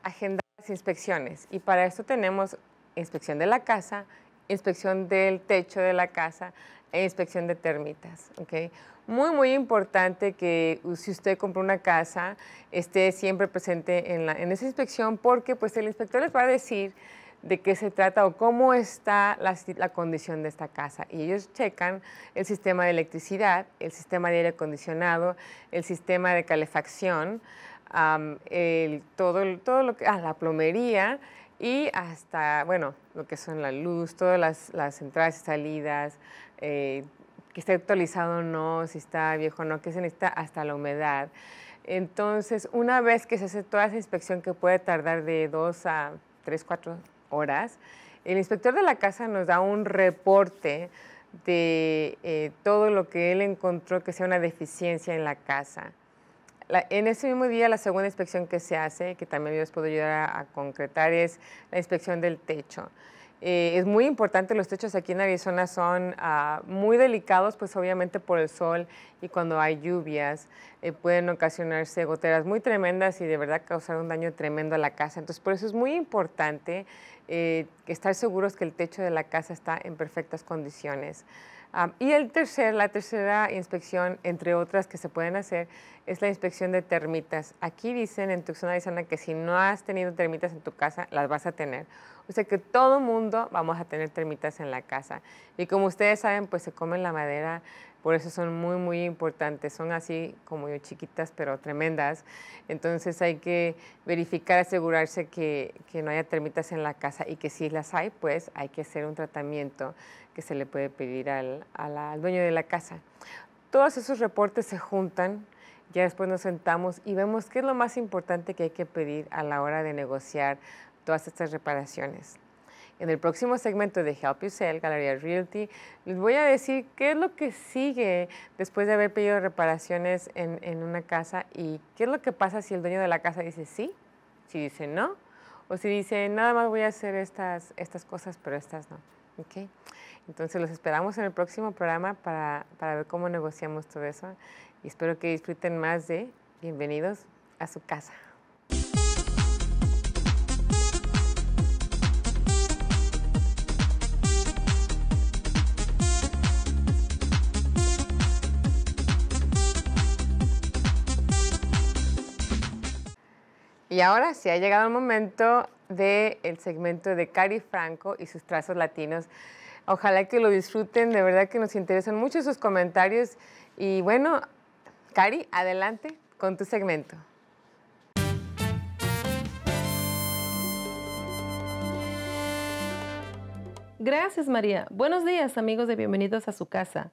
agendar las inspecciones. Y para esto tenemos inspección de la casa, inspección del techo de la casa e inspección de termitas. ¿okay? Muy, muy importante que si usted compra una casa, esté siempre presente en, esa inspección porque pues, el inspector les va a decir de qué se trata o cómo está la, condición de esta casa. Y ellos checan el sistema de electricidad, el sistema de aire acondicionado, el sistema de calefacción, todo, todo lo que, ah, la plomería, y hasta, bueno, lo que son la luz, todas las, entradas y salidas, eh, que esté actualizado o no, si está viejo o no, que se necesita hasta la humedad. Entonces, una vez que se hace toda esa inspección que puede tardar de dos a tres, cuatro horas, el inspector de la casa nos da un reporte de eh, todo lo que él encontró que sea una deficiencia en la casa en ese mismo día, la segunda inspección que se hace, que también yo les puedo ayudar a, concretar, es la inspección del techo. Eh, es muy importante, los techos aquí en Arizona son ah, muy delicados, pues obviamente por el sol y cuando hay lluvias eh, pueden ocasionarse goteras muy tremendas y de verdad causar un daño tremendo a la casa. Entonces por eso es muy importante eh, estar seguros que el techo de la casa está en perfectas condiciones y el tercer, la tercera inspección, entre otras que se pueden hacer, es la inspección de termitas. Aquí dicen en Tucson, Arizona, que si no has tenido termitas en tu casa, las vas a tener. O sea que todo mundo vamos a tener termitas en la casa. Y como ustedes saben, pues se comen la madera, por eso son muy, muy importantes. Son así como yo chiquitas, pero tremendas. Entonces hay que verificar, asegurarse que, que no haya termitas en la casa y que si las hay, pues hay que hacer un tratamiento que se le puede pedir al, al, dueño de la casa. Todos esos reportes se juntan, ya después nos sentamos y vemos qué es lo más importante que hay que pedir a la hora de negociar todas estas reparaciones. En el próximo segmento de Help You Sell, Galería Realty, les voy a decir qué es lo que sigue después de haber pedido reparaciones en, en, una casa y qué es lo que pasa si el dueño de la casa dice sí, si dice no, o si dice nada más voy a hacer estas, estas cosas, pero estas no. ¿Okay? Entonces los esperamos en el próximo programa para, ver cómo negociamos todo eso y espero que disfruten más de Bienvenidos a su casa. Y ahora sí ha llegado el momento del segmento de Cari Franco y sus trazos latinos. Ojalá que lo disfruten, de verdad que nos interesan mucho sus comentarios. Y bueno, Cari, adelante con tu segmento. Gracias, María. Buenos días, amigos de Bienvenidos a su casa.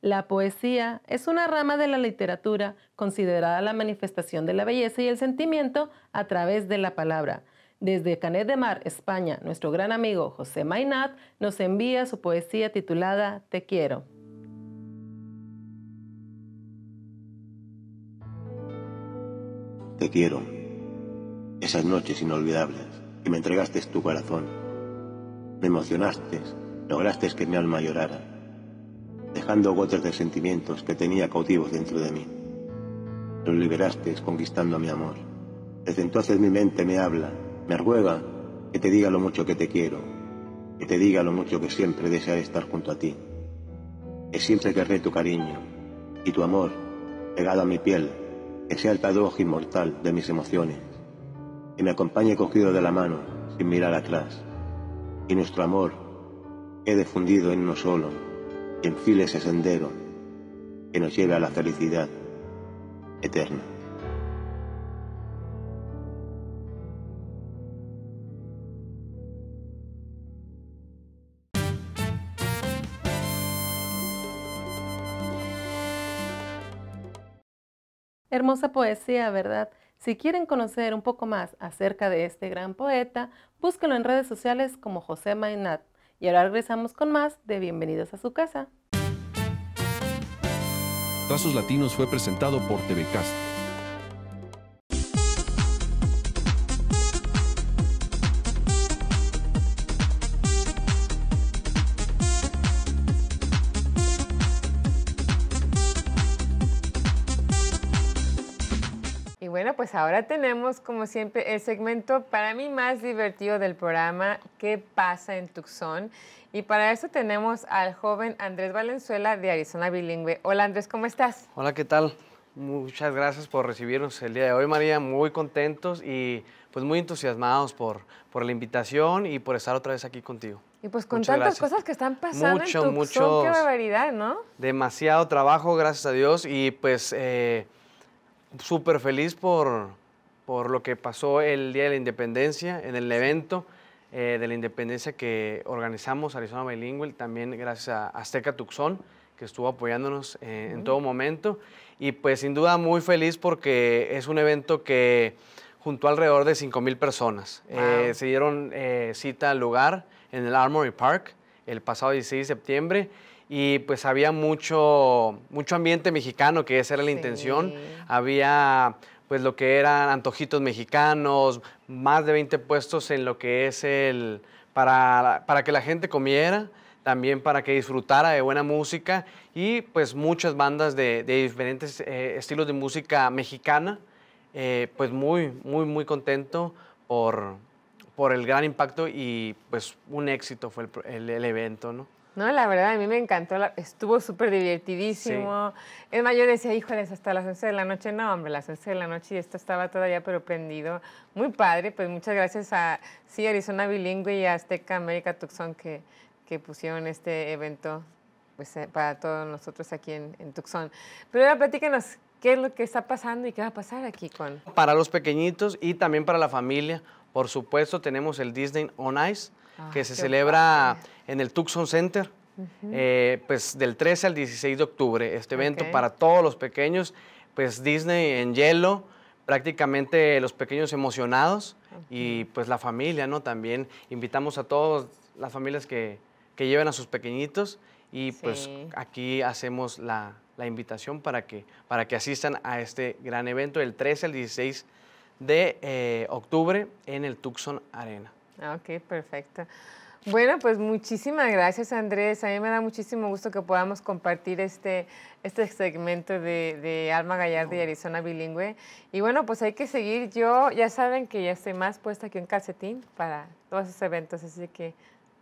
La poesía es una rama de la literatura considerada la manifestación de la belleza y el sentimiento a través de la palabra. Desde Canet de Mar, España, nuestro gran amigo José Mainat nos envía su poesía titulada Te quiero. Te quiero. Esas noches inolvidables que me entregaste tu corazón. Me emocionaste, lograste que mi alma llorara, dejando gotas de sentimientos que tenía cautivos dentro de mí. Los liberaste conquistando mi amor. Desde entonces mi mente me habla, me ruega que te diga lo mucho que te quiero, que te diga lo mucho que siempre desearé estar junto a ti, que siempre querré tu cariño y tu amor pegado a mi piel, que sea el padrojo inmortal de mis emociones, que me acompañe cogido de la mano sin mirar atrás, y nuestro amor quede fundido en uno solo, y enfile ese sendero que nos lleve a la felicidad eterna. Hermosa poesía, ¿verdad? Si quieren conocer un poco más acerca de este gran poeta, búsquenlo en redes sociales como José Mainat. Y ahora regresamos con más de Bienvenidos a su casa. Trazos Latinos fue presentado por TV pues ahora tenemos, como siempre, el segmento para mí más divertido del programa, ¿Qué pasa en Tucson? Y para eso tenemos al joven Andrés Valenzuela de Arizona Bilingüe. Hola Andrés, ¿cómo estás? Hola, ¿qué tal? Muchas gracias por recibirnos el día de hoy, María. Muy contentos y pues muy entusiasmados por, por la invitación y por estar otra vez aquí contigo. Y pues con tantas cosas que están pasando en Tucson, mucho, qué barbaridad, ¿no? Demasiado trabajo, gracias a Dios, y pues eh, súper feliz por, por lo que pasó el Día de la Independencia, en el evento eh, de la Independencia que organizamos Arizona Bilingual, también gracias a Azteca Tucson, que estuvo apoyándonos eh, en todo momento. Y pues sin duda muy feliz porque es un evento que juntó alrededor de 5 mil personas. Eh, se dieron cita al lugar en el Armory Park el pasado 16 de septiembre y pues había mucho, mucho ambiente mexicano, que esa era la intención. Había pues lo que eran antojitos mexicanos, más de 20 puestos en lo que es el, para, para que la gente comiera, también para que disfrutara de buena música y pues muchas bandas de, de diferentes eh, estilos de música mexicana. Eh, pues muy, muy, muy contento por, por el gran impacto y pues un éxito fue el, el evento, ¿no? No, la verdad, a mí me encantó, estuvo súper divertidísimo. Es más, yo decía, híjoles, hasta las 11 de la noche, no, hombre, las 11 de la noche y esto estaba todavía pero prendido. Muy padre, pues muchas gracias a, sí, Arizona Bilingüe y a Azteca América Tucson que, que pusieron este evento pues, eh, para todos nosotros aquí en, en Tucson. Pero ahora platícanos, ¿qué es lo que está pasando y qué va a pasar aquí con...? Para los pequeñitos y también para la familia, por supuesto, tenemos el Disney On Ice, Ah, que se celebra en el Tucson Center, eh, pues del 13 al 16 de octubre. Este evento para todos los pequeños, pues Disney en hielo, prácticamente los pequeños emocionados y pues la familia, ¿no? También invitamos a todas las familias que, que lleven a sus pequeñitos y pues aquí hacemos la, la, invitación para que, para que asistan a este gran evento del 13 al 16 de eh, octubre en el Tucson Arena. Ok, perfecto. Bueno, pues muchísimas gracias Andrés. A mí me da muchísimo gusto que podamos compartir este, este segmento de, de Alma Gallardo y Arizona Bilingüe. Y bueno, pues hay que seguir. Yo ya saben que ya estoy más puesta que un calcetín para todos esos eventos, así que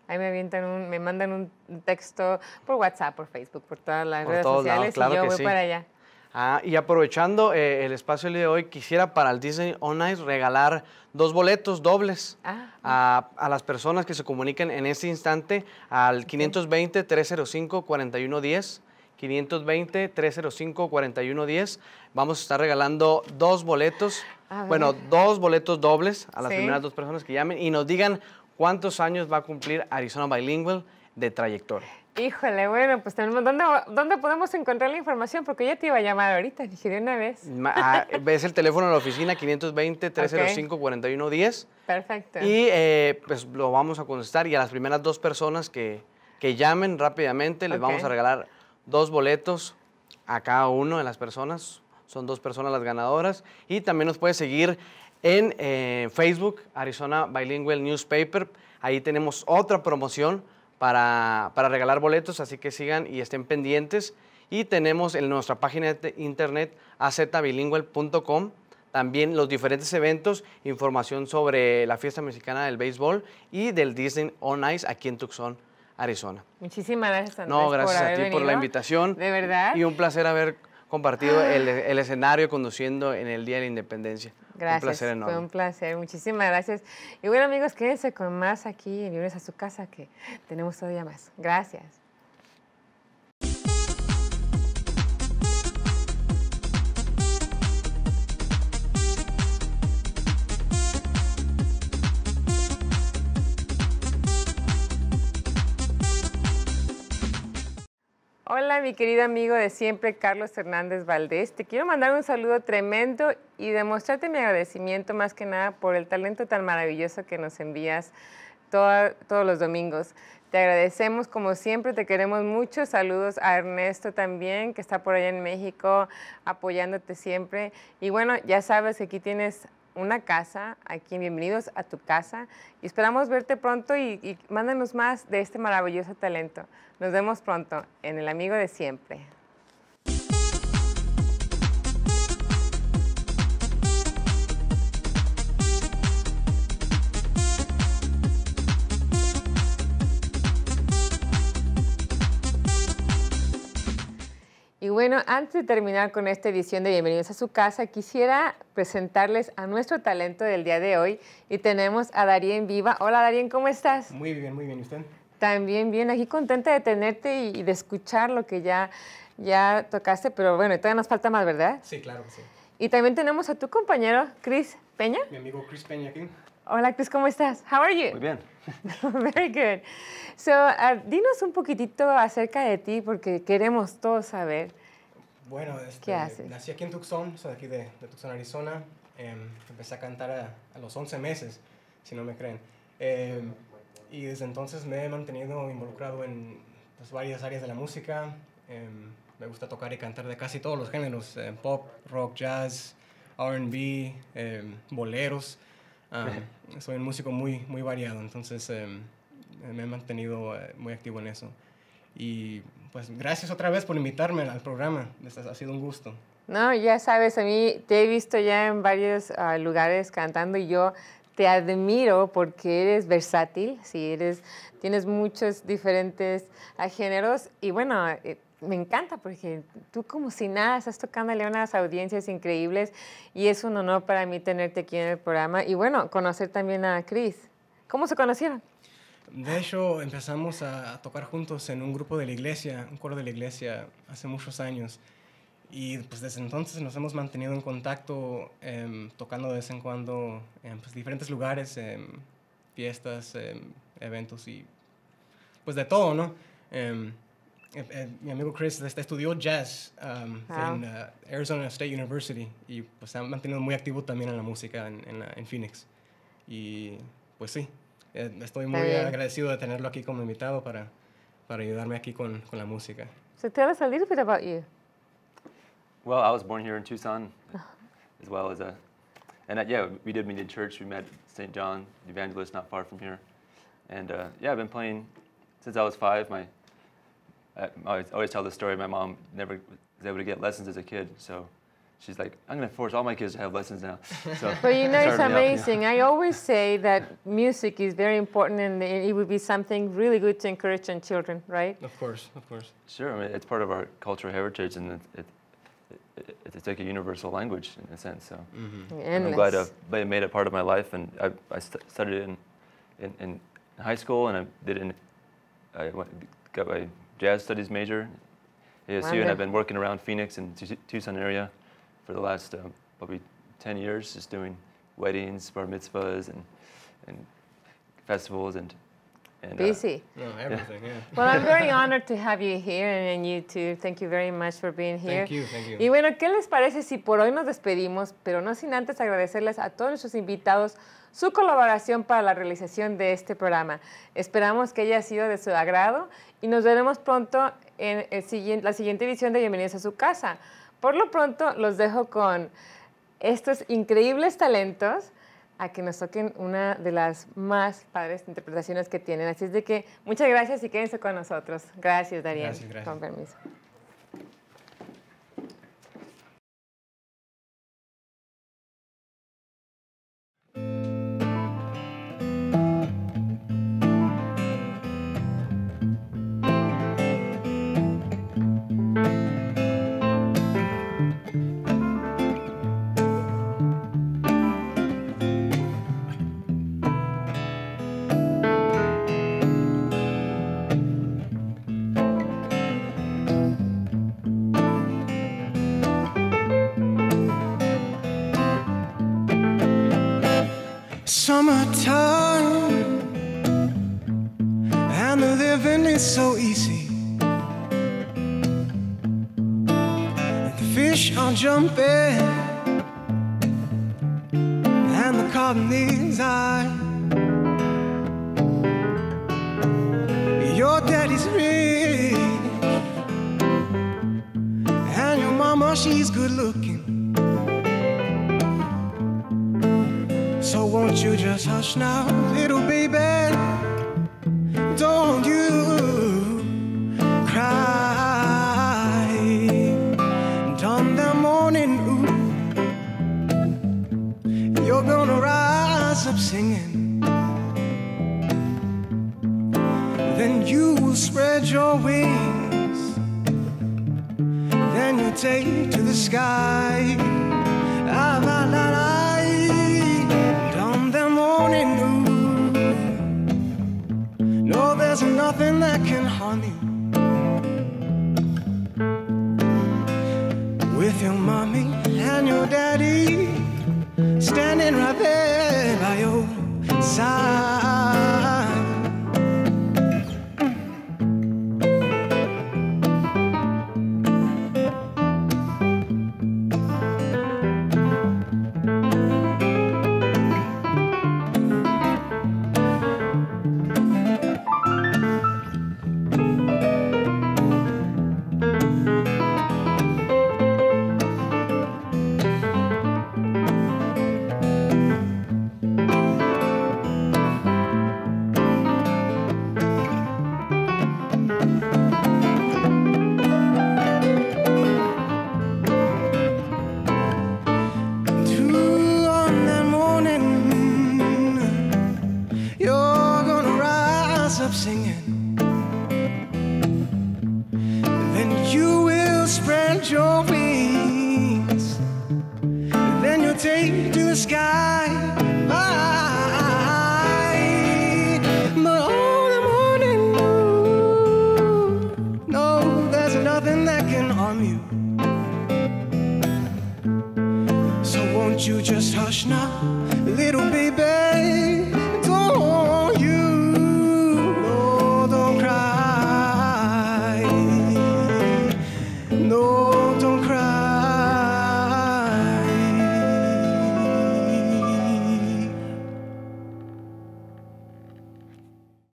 ahí me avientan un, me mandan un texto por WhatsApp, por Facebook, por todas las redes sociales y yo voy para allá. Ah, y aprovechando eh, el espacio de hoy, quisiera para el Disney On Ice regalar dos boletos dobles ah. a, las personas que se comuniquen en este instante al 520-305-4110. 520-305-4110. Vamos a estar regalando dos boletos, bueno, dos boletos dobles a las primeras dos personas que llamen y nos digan cuántos años va a cumplir Arizona Bilingual de trayectoria. Híjole, bueno, pues tenemos, ¿dónde, ¿dónde podemos encontrar la información? Porque ya te iba a llamar ahorita, dije de una vez. Ma- ah, Ves el teléfono de la oficina 520-305-4110 Perfecto. y eh, pues lo vamos a contestar y a las primeras dos personas que, que llamen rápidamente les vamos a regalar dos boletos a cada uno de las personas. Son dos personas las ganadoras y también nos puedes seguir en eh, Facebook, Arizona Bilingual Newspaper. Ahí tenemos otra promoción para, para regalar boletos, así que sigan y estén pendientes. Y tenemos en nuestra página de internet azbilingual.com también los diferentes eventos, información sobre la fiesta mexicana del béisbol y del Disney on Ice aquí en Tucson, Arizona. Muchísimas gracias, Andrés, No, gracias por a ti por la invitación. De verdad. Y un placer haber compartido el, el escenario conduciendo en el Día de la Independencia. Gracias, Un placer fue enorme. un placer, muchísimas gracias. Y bueno amigos, quédense con más aquí en Viernes a su casa que tenemos todavía más. Gracias. Hola, mi querido amigo de siempre, Carlos Hernández Valdés. Te quiero mandar un saludo tremendo y demostrarte mi agradecimiento más que nada por el talento tan maravilloso que nos envías todos los domingos. Te agradecemos como siempre, te queremos mucho. Saludos a Ernesto también, que está por allá en México apoyándote siempre. Y bueno, ya sabes que aquí tienes una casa, aquí en bienvenidos a tu casa. Y esperamos verte pronto y, y mándanos más de este maravilloso talento. Nos vemos pronto en El Amigo de Siempre. Bueno, antes de terminar con esta edición de Bienvenidos a su casa, quisiera presentarles a nuestro talento del día de hoy. Y tenemos a Darien Viva. Hola Darien, ¿cómo estás? Muy bien, muy bien. ¿Y usted? También bien, aquí contenta de tenerte y, de escuchar lo que ya, ya tocaste, pero bueno, todavía nos falta más, ¿verdad? Sí, claro que sí. Y también tenemos a tu compañero, Chris Peña. Mi amigo Chris Peña aquí. Hola Chris, ¿cómo estás? How are you? Muy bien. Very good. So, uh, dinos un poquitito acerca de ti porque queremos todos saber. Bueno, este, ¿Qué haces? nací aquí en Tucson, soy de aquí de, de Tucson, Arizona. Em, empecé a cantar a, a los 11 meses, si no me creen. Em, y desde entonces me he mantenido involucrado en pues, varias áreas de la música. Em, me gusta tocar y cantar de casi todos los géneros, em, pop, rock, jazz, RB, boleros. Am, soy un músico muy, muy variado, entonces me he mantenido eh, muy activo en eso. Y pues gracias otra vez por invitarme al programa, ha sido un gusto. No, ya sabes, a mí te he visto ya en varios ah, lugares cantando y yo te admiro porque eres versátil, sí, eres, tienes muchos diferentes ah, géneros y bueno, eh, me encanta porque tú como si nada estás tocándole a unas audiencias increíbles y es un honor para mí tenerte aquí en el programa y bueno, conocer también a Chris. ¿Cómo se conocieron? De hecho, empezamos a tocar juntos en un grupo de la iglesia, un coro de la iglesia, hace muchos años. Y pues desde entonces nos hemos mantenido en contacto, em, tocando de vez en cuando en pues, diferentes lugares, em, fiestas, em, eventos y pues de todo, ¿no? Eh, eh, mi amigo Chris estudió jazz um, Wow. en uh, Arizona State University y pues se ha mantenido muy activo también en la música en, en, la- en Phoenix. Y pues sí, eh, estoy muy bien. agradecido de tenerlo aquí como invitado para, para ayudarme aquí con, con la música. So tell us a little bit about you. Well, I was born here in Tucson, as well as a, and uh, yeah, we did meet in church. We met St. John the Evangelist, not far from here, and uh, yeah, I've been playing since I was five. My, I always, always tell the story. My mom never was able to get lessons as a kid, so she's like, I'm gonna force all my kids to have lessons now. So But you know, it's started out, yeah. amazing. I always say that music is very important and it would be something really good to encourage in children, right? Of course, of course. Sure, I mean, it's part of our cultural heritage, and it, it, it, it's like a universal language in a sense. So mm-hmm. and I'm glad I've made it part of my life. And I, I st- studied it in, in, in high school, and I did it in, I went, got my jazz studies major at ASU, and I've been working around Phoenix and Tucson area for the last uh, probably 10 years, just doing weddings, bar mitzvahs, and, and festivals, and And, uh, Busy. No, everything, yeah. Well, I'm very honored to have you here and you too. Thank you very much for being here. Thank you, thank you. Y bueno, ¿qué les parece si por hoy nos despedimos, pero no sin antes agradecerles a todos nuestros invitados su colaboración para la realización de este programa? Esperamos que haya sido de su agrado y nos veremos pronto en el siguiente- la siguiente edición de Bienvenidos a su casa. Por lo pronto, los dejo con estos increíbles talentos a que nos toquen una de las más padres interpretaciones que tienen. Así es de que muchas gracias y quédense con nosotros. Gracias, Darían. Gracias, gracias. Con permiso.